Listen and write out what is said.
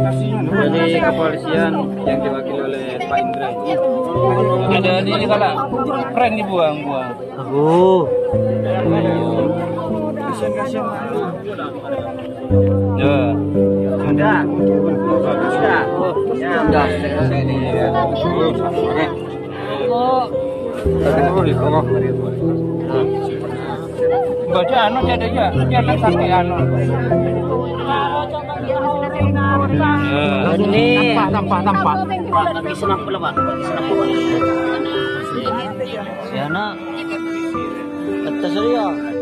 dari kepolisian yang diwakili oleh Pak Indra. Ada di kalau keren dibuang-buang. Oh. Ya. Ini ya. Oke. Baca anu jadi ya, jangan sampai anu. Ya. Ini Tampak, tampak. Pak, kaki senang pula Pak. Kaki senang pula. Si anak. Kata saya.